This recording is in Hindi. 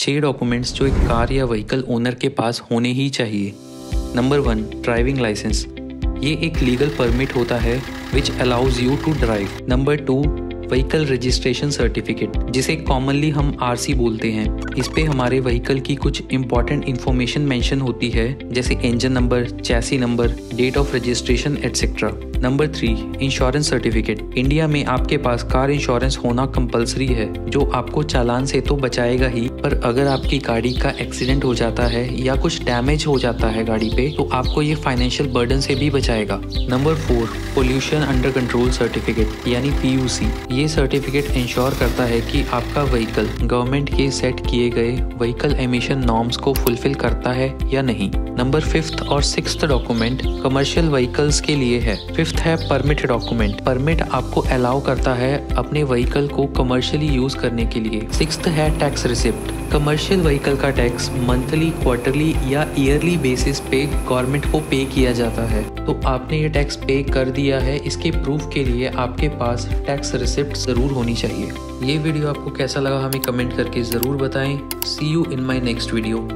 छह डॉक्यूमेंट्स जो एक कार या व्हीकल ओनर के पास होने ही चाहिए। नंबर वन ड्राइविंग लाइसेंस ये एक लीगल परमिट होता है which allows you to drive number two vehicle registration certificate जिसे कॉमनली हम आरसी बोलते हैं। इस पे हमारे व्हीकल की कुछ इंपॉर्टेंट इन्फॉर्मेशन मेंशन होती है, जैसे engine number chassis number date of registration etcetera number three insurance certificate India में आपके पास कार इंश्योरेंस होना कंपलसरी है, जो आपको चालान से तो बचाएगा ही, पर अगर आपकी गाड़ी का एक्सीडेंट हो जाता है या कुछ डैमेज हो जाता है गाड़ी पे तो आपको ये फाइनेंशियल बर्डन से भी बचाएगा। Number four pollution under control certificate यानी पीयूसी ये सर्टिफिकेट इंश्योर करता है कि आपका व्हीकल गवर्नमेंट के सेट किए गए व्हीकल एमिशन नॉर्म्स को फुलफिल करता है या नहीं। नंबर फिफ्थ और सिक्स डॉक्यूमेंट कमर्शियल व्हीकल्स के लिए है। फिफ्थ है परमिट डॉक्यूमेंट। परमिट आपको अलाउ करता है अपने व्हीकल को कमर्शियली यूज़ करने के लिए। सिक्स है टैक्स रिसिप्ट। कमर्शियल व्हीकल का टैक्स मंथली क्वार्टरली या ईयरली बेसिस पे गवर्नमेंट को पे किया जाता है। तो आपने ये टैक्स पे कर दिया है, इसके प्रूफ के लिए आपके पास टैक्स रिसिप्ट ज़रूर होनी चाहिए। ये वीडियो आपको कैसा लगा हमें कमेंट करके ज़रूर बताएँ। See you in my next video